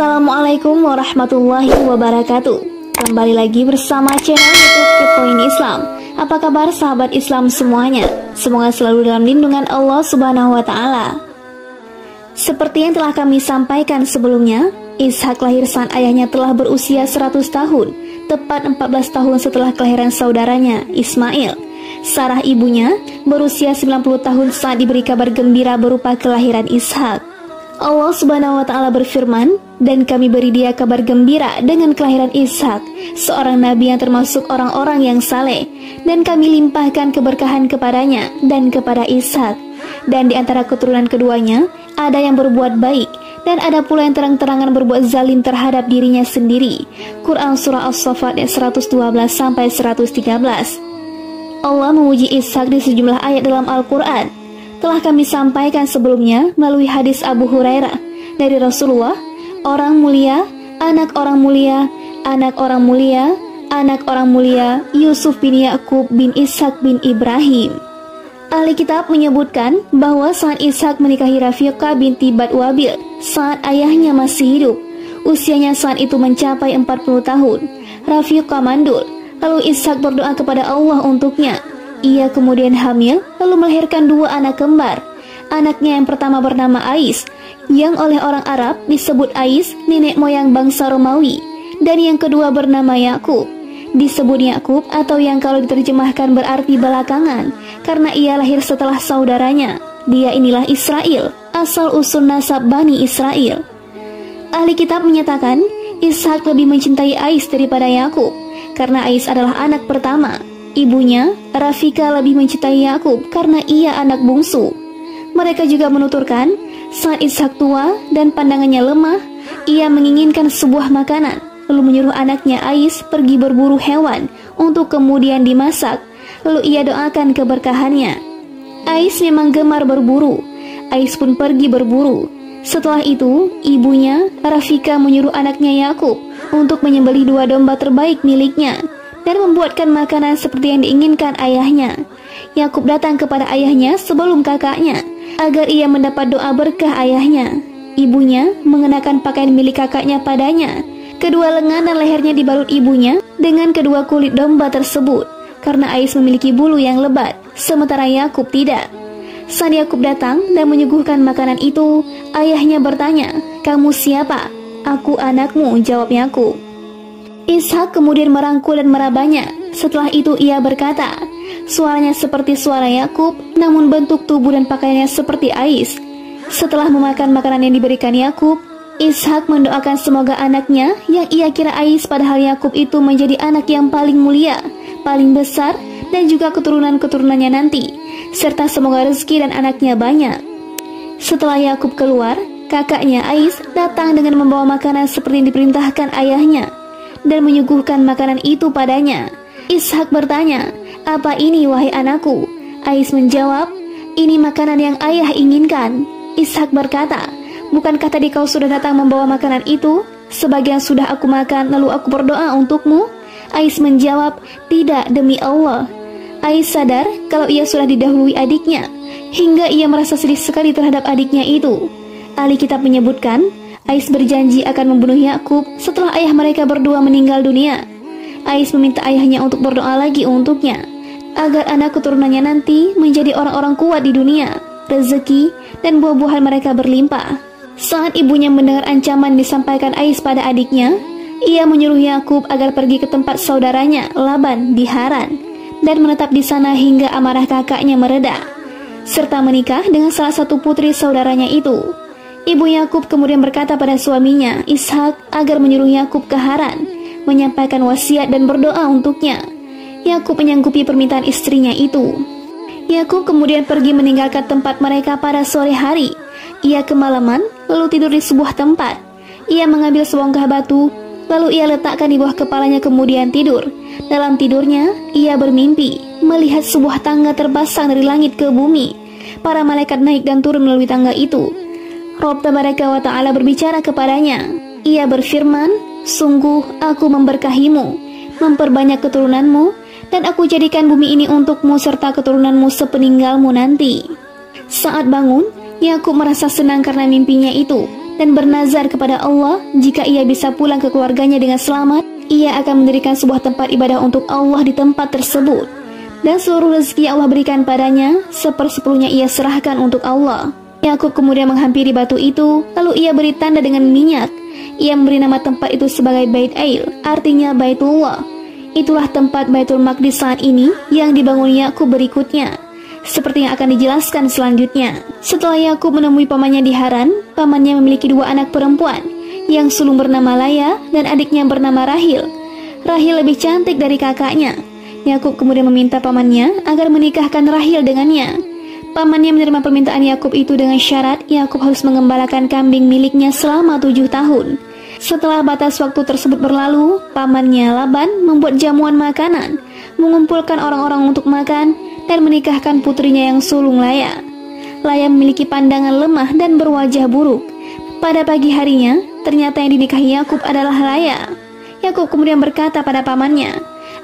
Assalamualaikum warahmatullahi wabarakatuh. Kembali lagi bersama channel youtube Kepoin Islam. Apa kabar sahabat Islam semuanya? Semoga selalu dalam lindungan Allah subhanahu wa ta'ala. Seperti yang telah kami sampaikan sebelumnya Ishak lahir saat ayahnya telah berusia 100 tahun Tepat 14 tahun setelah kelahiran saudaranya Ismail. Sarah ibunya berusia 90 tahun saat diberi kabar gembira berupa kelahiran Ishak Allah Subhanahu wa taala berfirman, "Dan kami beri dia kabar gembira dengan kelahiran Ishak, seorang nabi yang termasuk orang-orang yang saleh, dan kami limpahkan keberkahan kepadanya dan kepada Ishak. Dan di antara keturunan keduanya ada yang berbuat baik dan ada pula yang terang-terangan berbuat zalim terhadap dirinya sendiri." Quran surah As-Saffat ayat 112 sampai 113. Allah memuji Ishak di sejumlah ayat dalam Al-Qur'an telah kami sampaikan sebelumnya melalui hadis Abu Hurairah dari Rasulullah, orang mulia, anak orang mulia, anak orang mulia, anak orang mulia Yusuf bin Yakub bin Ishak bin Ibrahim. Ahli kitab menyebutkan bahwa saat Ishak menikahi Rafiqah binti Wabil saat ayahnya masih hidup. Usianya saat itu mencapai 40 tahun. Rafiqah mandul, lalu Ishak berdoa kepada Allah untuknya ia kemudian hamil, lalu melahirkan dua anak kembar. Anaknya yang pertama bernama Ais, yang oleh orang Arab disebut Ais, nenek moyang bangsa Romawi. Dan yang kedua bernama Yakub, disebut Yakub atau yang kalau diterjemahkan berarti belakangan, karena ia lahir setelah saudaranya. Dia inilah Israel, asal usul nasab Bani Israel. Ahli kitab menyatakan, Ishak lebih mencintai Ais daripada Yakub, karena Ais adalah anak pertama. Ibunya, Rafika lebih mencintai Yakub karena ia anak bungsu. Mereka juga menuturkan, saat Ishak tua dan pandangannya lemah, ia menginginkan sebuah makanan, lalu menyuruh anaknya Ais pergi berburu hewan untuk kemudian dimasak, lalu ia doakan keberkahannya. Ais memang gemar berburu. Ais pun pergi berburu. Setelah itu, ibunya, Rafika menyuruh anaknya Yakub untuk menyembelih dua domba terbaik miliknya dan membuatkan makanan seperti yang diinginkan ayahnya. Yakub datang kepada ayahnya sebelum kakaknya agar ia mendapat doa berkah ayahnya. Ibunya mengenakan pakaian milik kakaknya padanya. Kedua lengan dan lehernya dibalut ibunya dengan kedua kulit domba tersebut karena Ais memiliki bulu yang lebat, sementara Yakub tidak. Saat Yakub datang dan menyuguhkan makanan itu, ayahnya bertanya, "Kamu siapa?" "Aku anakmu," jawab Yakub. Ishak kemudian merangkul dan merabanya. Setelah itu ia berkata, suaranya seperti suara Yakub, namun bentuk tubuh dan pakaiannya seperti Ais. Setelah memakan makanan yang diberikan Yakub, Ishak mendoakan semoga anaknya yang ia kira Ais padahal Yakub itu menjadi anak yang paling mulia, paling besar, dan juga keturunan-keturunannya nanti, serta semoga rezeki dan anaknya banyak. Setelah Yakub keluar, kakaknya Ais datang dengan membawa makanan seperti yang diperintahkan ayahnya dan menyuguhkan makanan itu padanya. Ishak bertanya, "Apa ini wahai anakku?" Ais menjawab, "Ini makanan yang ayah inginkan." Ishak berkata, "Bukankah tadi kau sudah datang membawa makanan itu? Sebagian sudah aku makan, lalu aku berdoa untukmu." Ais menjawab, "Tidak, demi Allah." Ais sadar kalau ia sudah didahului adiknya, hingga ia merasa sedih sekali terhadap adiknya itu. Ahli kitab menyebutkan, Ais berjanji akan membunuh Yakub setelah ayah mereka berdua meninggal dunia. Ais meminta ayahnya untuk berdoa lagi untuknya, agar anak keturunannya nanti menjadi orang-orang kuat di dunia, rezeki, dan buah-buahan mereka berlimpah. Saat ibunya mendengar ancaman disampaikan Ais pada adiknya, ia menyuruh Yakub agar pergi ke tempat saudaranya, Laban, di Haran, dan menetap di sana hingga amarah kakaknya mereda, serta menikah dengan salah satu putri saudaranya itu. Ibu Yakub kemudian berkata pada suaminya, Ishak, agar menyuruh Yakub ke Haran, menyampaikan wasiat dan berdoa untuknya. Yakub menyanggupi permintaan istrinya itu. Yakub kemudian pergi meninggalkan tempat mereka pada sore hari. Ia kemalaman, lalu tidur di sebuah tempat. Ia mengambil sebongkah batu, lalu ia letakkan di bawah kepalanya kemudian tidur. Dalam tidurnya, ia bermimpi melihat sebuah tangga terpasang dari langit ke bumi. Para malaikat naik dan turun melalui tangga itu. Rob Tabaraka wa Ta'ala berbicara kepadanya. Ia berfirman, Sungguh aku memberkahimu, memperbanyak keturunanmu, dan aku jadikan bumi ini untukmu serta keturunanmu sepeninggalmu nanti. Saat bangun, Yakub merasa senang karena mimpinya itu, dan bernazar kepada Allah jika ia bisa pulang ke keluarganya dengan selamat, ia akan mendirikan sebuah tempat ibadah untuk Allah di tempat tersebut. Dan seluruh rezeki Allah berikan padanya, sepersepuluhnya ia serahkan untuk Allah. Yakub kemudian menghampiri batu itu, lalu ia beri tanda dengan minyak. Ia memberi nama tempat itu sebagai Bait Ail, artinya Baitullah. Itulah tempat Baitul Maqdis saat ini yang dibangun Yakub berikutnya. Seperti yang akan dijelaskan selanjutnya. Setelah Yakub menemui pamannya di Haran, pamannya memiliki dua anak perempuan, yang sulung bernama Laya dan adiknya bernama Rahil. Rahil lebih cantik dari kakaknya. Yakub kemudian meminta pamannya agar menikahkan Rahil dengannya. Pamannya menerima permintaan Yakub itu dengan syarat Yakub harus mengembalakan kambing miliknya selama tujuh tahun. Setelah batas waktu tersebut berlalu, pamannya Laban membuat jamuan makanan, mengumpulkan orang-orang untuk makan, dan menikahkan putrinya yang sulung Laya. Laya memiliki pandangan lemah dan berwajah buruk. Pada pagi harinya, ternyata yang dinikahi Yakub adalah Laya. Yakub kemudian berkata pada pamannya,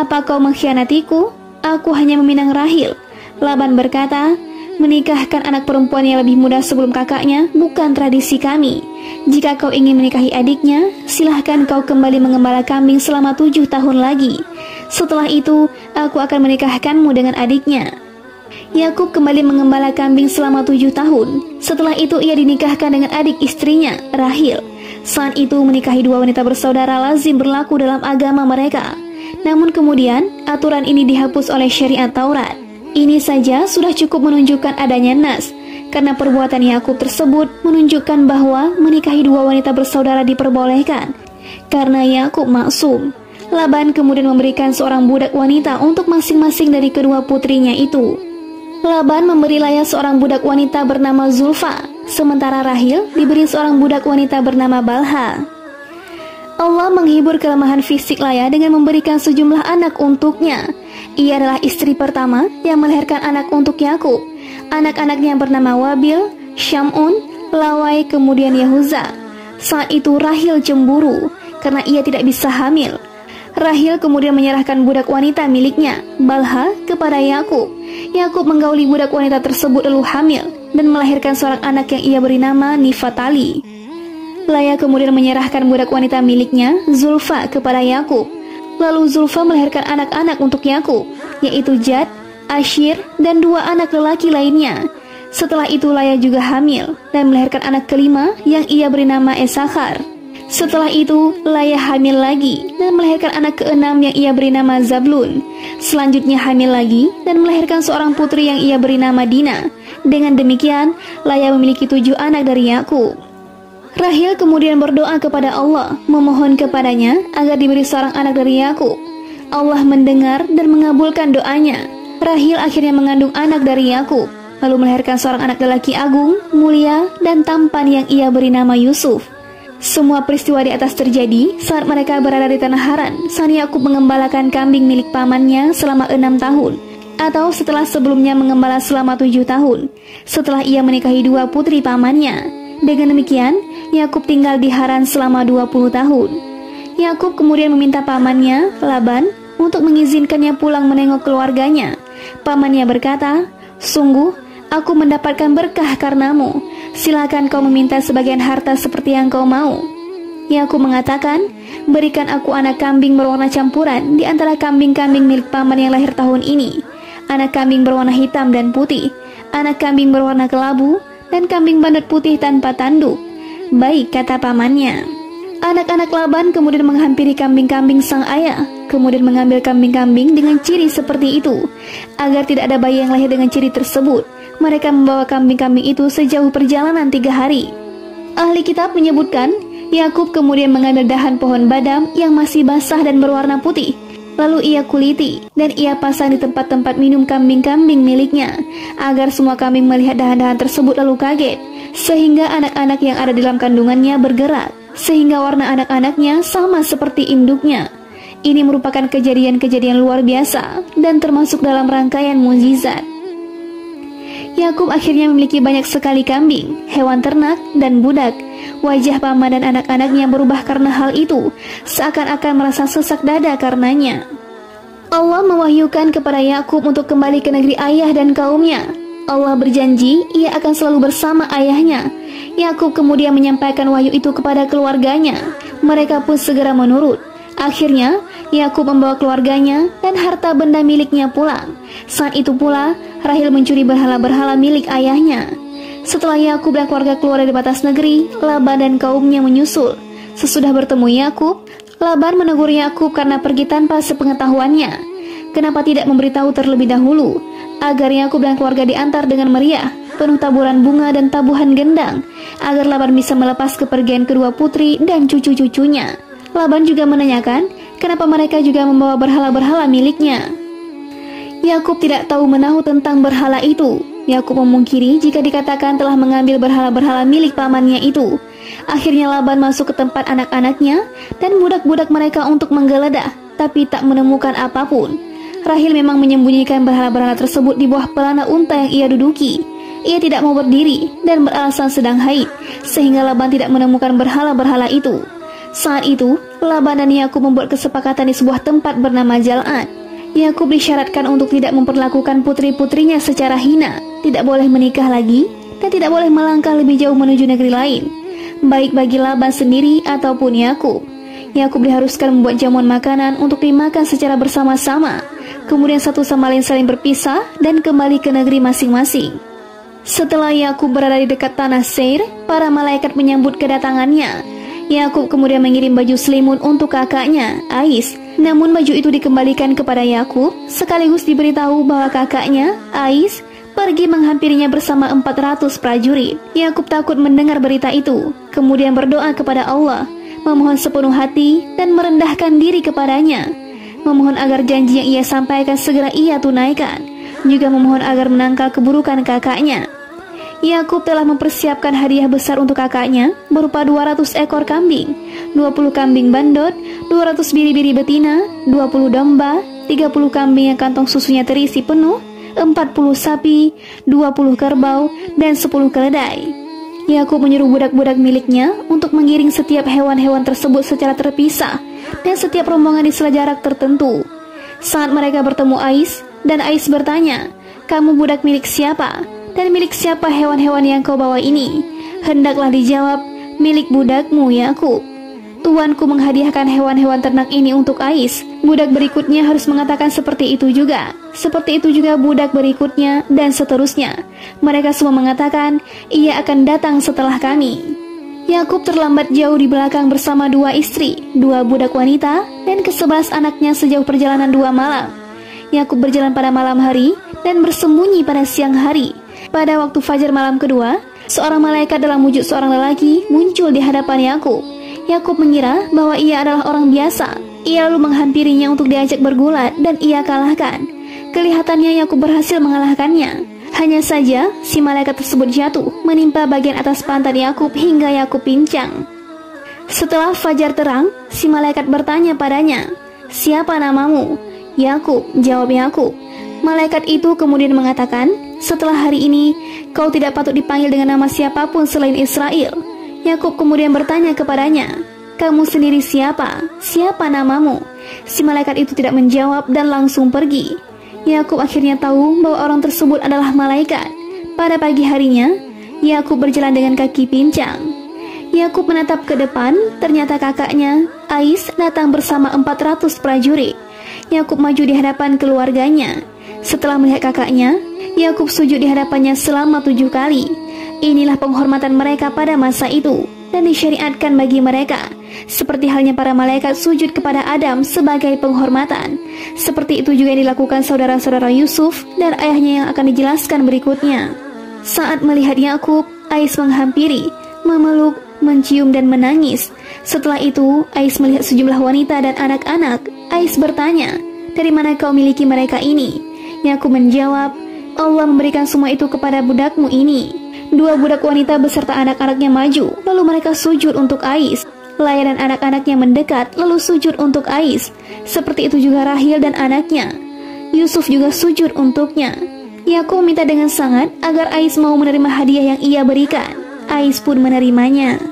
"Apa kau mengkhianatiku? Aku hanya meminang Rahil." Laban berkata, Menikahkan anak perempuan yang lebih muda sebelum kakaknya bukan tradisi kami. Jika kau ingin menikahi adiknya, silahkan kau kembali mengembala kambing selama tujuh tahun lagi. Setelah itu, aku akan menikahkanmu dengan adiknya. Yakub kembali mengembala kambing selama tujuh tahun. Setelah itu ia dinikahkan dengan adik istrinya, Rahil. Saat itu menikahi dua wanita bersaudara lazim berlaku dalam agama mereka. Namun kemudian, aturan ini dihapus oleh syariat Taurat. Ini saja sudah cukup menunjukkan adanya nas, karena perbuatan Yakub tersebut menunjukkan bahwa menikahi dua wanita bersaudara diperbolehkan. Karena Yakub maksum, Laban kemudian memberikan seorang budak wanita untuk masing-masing dari kedua putrinya itu. Laban memberi Laya seorang budak wanita bernama Zulfa, sementara Rahil diberi seorang budak wanita bernama Balha. Allah menghibur kelemahan fisik Laya dengan memberikan sejumlah anak untuknya. Ia adalah istri pertama yang melahirkan anak untuk Yakub. Anak-anaknya bernama Wabil, Syamun, Lawai, kemudian Yahuza. Saat itu Rahil cemburu karena ia tidak bisa hamil. Rahil kemudian menyerahkan budak wanita miliknya, Balha, kepada Yakub. Yakub menggauli budak wanita tersebut lalu hamil dan melahirkan seorang anak yang ia beri nama Nifatali. Laya kemudian menyerahkan budak wanita miliknya, Zulfa, kepada Yakub. Lalu Zulfa melahirkan anak-anak untuk Yakub, yaitu Jad, Ashir, dan dua anak lelaki lainnya. Setelah itu Laya juga hamil dan melahirkan anak kelima yang ia beri nama Esakhar. Setelah itu Laya hamil lagi dan melahirkan anak keenam yang ia beri nama Zablun. Selanjutnya hamil lagi dan melahirkan seorang putri yang ia beri nama Dina. Dengan demikian, Laya memiliki tujuh anak dari Yakub. Rahil kemudian berdoa kepada Allah, memohon kepadanya agar diberi seorang anak dari Yakub. Allah mendengar dan mengabulkan doanya. Rahil akhirnya mengandung anak dari Yakub, lalu melahirkan seorang anak lelaki agung, mulia, dan tampan yang ia beri nama Yusuf. Semua peristiwa di atas terjadi saat mereka berada di tanah Haran, saat Yakub mengembalakan kambing milik pamannya selama enam tahun, atau setelah sebelumnya mengembala selama tujuh tahun, setelah ia menikahi dua putri pamannya. Dengan demikian, Yakub tinggal di Haran selama 20 tahun. Yakub kemudian meminta pamannya, Laban, untuk mengizinkannya pulang menengok keluarganya. Pamannya berkata, "Sungguh, aku mendapatkan berkah karenamu. Silakan kau meminta sebagian harta seperti yang kau mau." Yakub mengatakan, "Berikan aku anak kambing berwarna campuran di antara kambing-kambing milik paman yang lahir tahun ini. Anak kambing berwarna hitam dan putih, anak kambing berwarna kelabu, dan kambing bandut putih tanpa tanduk." Baik, kata pamannya. Anak-anak Laban kemudian menghampiri kambing-kambing sang ayah, kemudian mengambil kambing-kambing dengan ciri seperti itu. Agar tidak ada bayi yang lahir dengan ciri tersebut, mereka membawa kambing-kambing itu sejauh perjalanan tiga hari. Ahli kitab menyebutkan, Yakub kemudian mengambil dahan pohon badam yang masih basah dan berwarna putih, Lalu ia kuliti dan ia pasang di tempat-tempat minum kambing-kambing miliknya, agar semua kambing melihat dahan-dahan tersebut lalu kaget sehingga anak-anak yang ada dalam kandungannya bergerak, sehingga warna anak-anaknya sama seperti induknya. Ini merupakan kejadian-kejadian luar biasa dan termasuk dalam rangkaian mukjizat. Yakub akhirnya memiliki banyak sekali kambing, hewan ternak, dan budak. Wajah paman dan anak-anaknya berubah karena hal itu, seakan-akan merasa sesak dada karenanya. Allah mewahyukan kepada Yakub untuk kembali ke negeri ayah dan kaumnya, Allah berjanji ia akan selalu bersama ayahnya. Yakub kemudian menyampaikan wahyu itu kepada keluarganya. Mereka pun segera menurut. Akhirnya, Yakub membawa keluarganya dan harta benda miliknya pulang. Saat itu pula, Rahil mencuri berhala-berhala milik ayahnya. Setelah Yakub dan keluarga keluar dari batas negeri, Laban dan kaumnya menyusul. Sesudah bertemu Yakub, Laban menegur Yakub karena pergi tanpa sepengetahuannya. Kenapa tidak memberitahu terlebih dahulu agar Yakub dan keluarga diantar dengan meriah, penuh taburan bunga dan tabuhan gendang, agar Laban bisa melepas kepergian kedua putri dan cucu-cucunya. Laban juga menanyakan kenapa mereka juga membawa berhala-berhala miliknya. Yakub tidak tahu menahu tentang berhala itu. Yakub memungkiri jika dikatakan telah mengambil berhala-berhala milik pamannya itu. Akhirnya Laban masuk ke tempat anak-anaknya dan budak-budak mereka untuk menggeledah, tapi tak menemukan apa pun. Rahil memang menyembunyikan berhala-berhala tersebut di bawah pelana unta yang ia duduki. Ia tidak mau berdiri dan beralasan sedang haid, sehingga Laban tidak menemukan berhala-berhala itu. Saat itu, Laban dan Yakub membuat kesepakatan di sebuah tempat bernama Jalan. Yakub disyaratkan untuk tidak memperlakukan putri-putrinya secara hina, tidak boleh menikah lagi, dan tidak boleh melangkah lebih jauh menuju negeri lain, baik bagi Laban sendiri ataupun Yakub. Yakub diharuskan membuat jamuan makanan untuk dimakan secara bersama-sama, kemudian satu sama lain saling berpisah dan kembali ke negeri masing-masing. Setelah Yakub berada di dekat tanah Seir, para malaikat menyambut kedatangannya. Yakub kemudian mengirim baju selimut untuk kakaknya, Ais. Namun baju itu dikembalikan kepada Yakub, sekaligus diberitahu bahwa kakaknya, Ais, pergi menghampirinya bersama 400 prajurit. Yakub takut mendengar berita itu, kemudian berdoa kepada Allah, memohon sepenuh hati dan merendahkan diri kepadanya. Memohon agar janji yang ia sampaikan segera ia tunaikan, juga memohon agar menangkal keburukan kakaknya. Yakub telah mempersiapkan hadiah besar untuk kakaknya berupa 200 ekor kambing, 20 kambing bandot, 200 biri-biri betina, 20 domba, 30 kambing yang kantong susunya terisi penuh, 40 sapi, 20 kerbau, dan 10 keledai. Yakub menyuruh budak-budak miliknya untuk mengiring setiap hewan-hewan tersebut secara terpisah dan setiap rombongan di jarak tertentu. Saat mereka bertemu Ais, dan Ais bertanya, "Kamu budak milik siapa?" Dan milik siapa hewan-hewan yang kau bawa ini? Hendaklah dijawab, milik budakmu Yakub. Tuanku menghadiahkan hewan-hewan ternak ini untuk Ais. Budak berikutnya harus mengatakan seperti itu juga. Seperti itu juga budak berikutnya dan seterusnya. Mereka semua mengatakan, ia akan datang setelah kami. Yakub terlambat jauh di belakang bersama dua istri, dua budak wanita, dan kesebelas anaknya sejauh perjalanan dua malam. Yakub berjalan pada malam hari dan bersembunyi pada siang hari. Pada waktu fajar malam kedua, seorang malaikat dalam wujud seorang lelaki muncul di hadapan Yakub. Yakub mengira bahwa ia adalah orang biasa. Ia lalu menghampirinya untuk diajak bergulat dan ia kalahkan. Kelihatannya Yakub berhasil mengalahkannya. Hanya saja, si malaikat tersebut jatuh, menimpa bagian atas pantat Yakub hingga Yakub pincang. Setelah fajar terang, si malaikat bertanya padanya, "Siapa namamu?" Yakub, jawab Yakub. Malaikat itu kemudian mengatakan, setelah hari ini, kau tidak patut dipanggil dengan nama siapa pun selain Israel. Yakub kemudian bertanya kepadanya, "Kamu sendiri siapa? Siapa namamu?" Si malaikat itu tidak menjawab dan langsung pergi. Yakub akhirnya tahu bahwa orang tersebut adalah malaikat. Pada pagi harinya, Yakub berjalan dengan kaki pincang. Yakub menatap ke depan, ternyata kakaknya, Ais, datang bersama 400 prajurit. Yakub maju di hadapan keluarganya. Setelah melihat kakaknya, Yakub sujud di hadapannya selama tujuh kali. Inilah penghormatan mereka pada masa itu dan disyariatkan bagi mereka. Seperti halnya para malaikat sujud kepada Adam sebagai penghormatan. Seperti itu juga dilakukan saudara-saudara Yusuf dan ayahnya yang akan dijelaskan berikutnya. Saat melihat Yakub, Ais menghampiri, memeluk, mencium dan menangis. Setelah itu, Ais melihat sejumlah wanita dan anak-anak. Ais bertanya, "Dari mana kau miliki mereka ini?" Yakub menjawab, Allah memberikan semua itu kepada budakmu ini. Dua budak wanita beserta anak-anaknya maju, lalu mereka sujud untuk Ais. Laya dan anak-anaknya mendekat, lalu sujud untuk Ais. Seperti itu juga Rahil dan anaknya. Yusuf juga sujud untuknya. Yakub minta dengan sangat agar Ais mau menerima hadiah yang ia berikan. Ais pun menerimanya.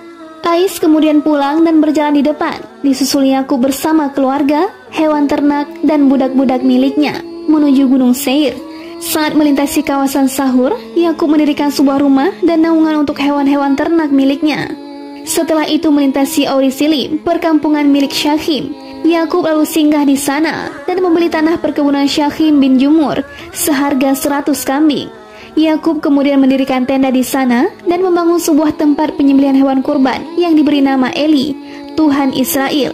Ais kemudian pulang dan berjalan di depan, disusul Yakub bersama keluarga, hewan ternak, dan budak-budak miliknya menuju Gunung Seir. Saat melintasi kawasan sahur, Yakub mendirikan sebuah rumah dan naungan untuk hewan-hewan ternak miliknya. Setelah itu melintasi Aurisilim, perkampungan milik Syahim. Yakub lalu singgah di sana dan membeli tanah perkebunan Syahim bin Jumur seharga 100 kambing. Yakub kemudian mendirikan tenda di sana dan membangun sebuah tempat penyembelihan hewan kurban yang diberi nama Eli, Tuhan Israel.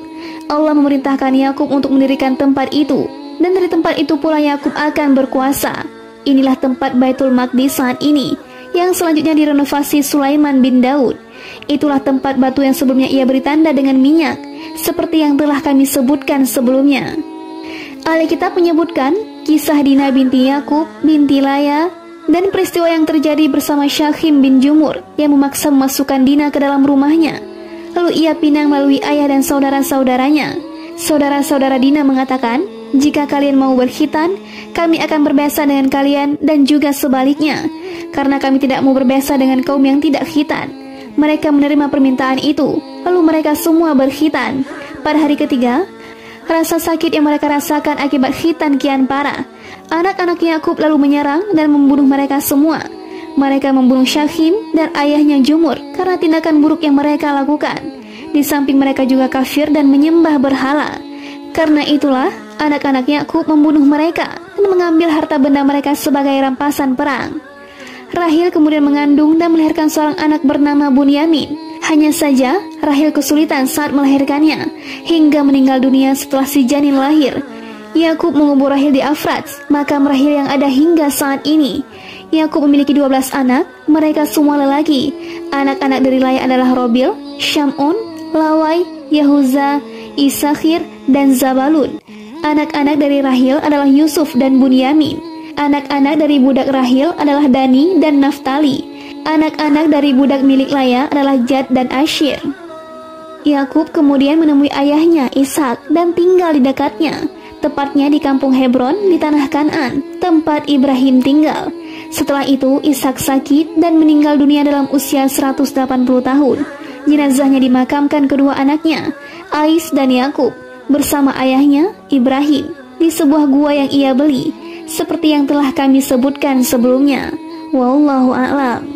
Allah memerintahkan Yakub untuk mendirikan tempat itu, dan dari tempat itu pula Yakub akan berkuasa. Inilah tempat Baitul Maqdis saat ini, yang selanjutnya direnovasi Sulaiman bin Daud. Itulah tempat batu yang sebelumnya ia beri tanda dengan minyak, seperti yang telah kami sebutkan sebelumnya. Alkitab menyebutkan kisah Dina binti Yakub binti Laya dan peristiwa yang terjadi bersama Syahim bin Jumur yang memaksa memasukkan Dina ke dalam rumahnya. Lalu ia pinang melalui ayah dan saudara-saudaranya. Saudara-saudara Dina mengatakan, jika kalian mau berkhitan, kami akan berbesa dengan kalian dan juga sebaliknya, karena kami tidak mau berbesa dengan kaum yang tidak khitan. Mereka menerima permintaan itu, lalu mereka semua berkhitan. Pada hari ketiga, rasa sakit yang mereka rasakan akibat khitan kian parah. Anak-anak Yakub lalu menyerang dan membunuh mereka semua. Mereka membunuh Syahim dan ayahnya Jumur karena tindakan buruk yang mereka lakukan. Di samping mereka juga kafir dan menyembah berhala. Karena itulah, anak-anak Yakub membunuh mereka dan mengambil harta benda mereka sebagai rampasan perang. Rahil kemudian mengandung dan melahirkan seorang anak bernama Bunyamin. Hanya saja, Rahil kesulitan saat melahirkannya, hingga meninggal dunia setelah si janin lahir. Yakub mengubur Rahil di Afrats, makam Rahil yang ada hingga saat ini. Yakub memiliki 12 anak, mereka semua lelaki. Anak-anak dari Laya adalah Robil, Syamun, Lawai, Yahuza, Isakhir, dan Zabalun. Anak-anak dari Rahil adalah Yusuf dan Bunyamin. Anak-anak dari budak Rahil adalah Dani dan Naftali. Anak-anak dari budak milik Laya adalah Jad dan Ashir. Yakub kemudian menemui ayahnya Ishak dan tinggal di dekatnya, tepatnya di kampung Hebron di tanah Kanan, tempat Ibrahim tinggal. Setelah itu Ishak sakit dan meninggal dunia dalam usia 180 tahun. Jenazahnya dimakamkan kedua anaknya, Ais dan Yakub, bersama ayahnya Ibrahim di sebuah gua yang ia beli seperti yang telah kami sebutkan sebelumnya. Wallahu a'lam.